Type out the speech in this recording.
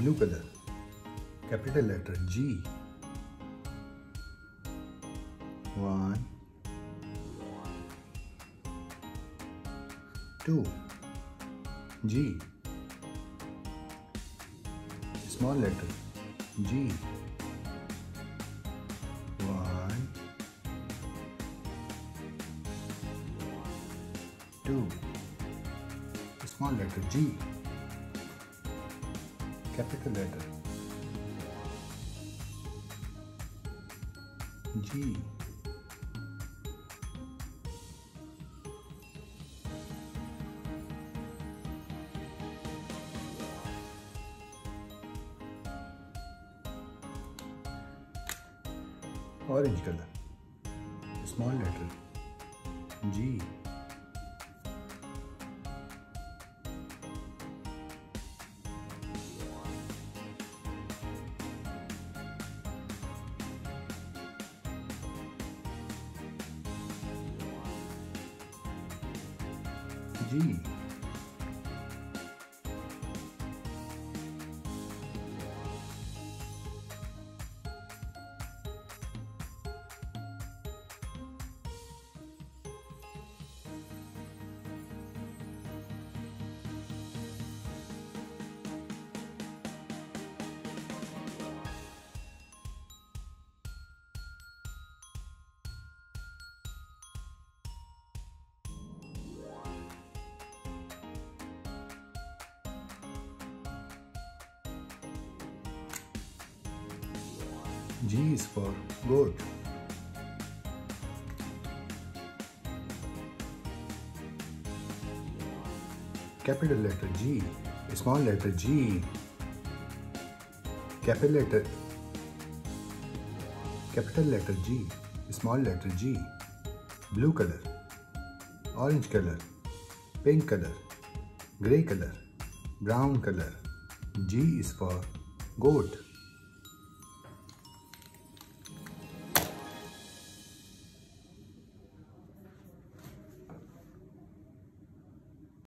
blue color capital letter G. One. Two. G. Small letter G. One. Two. Small letter G capital letter G orange color small letter G G G is for goat. Capital letter G, small letter G, capital letter capital letter G, small letter G, blue color, orange color, pink color, gray color, brown color. G is for goat.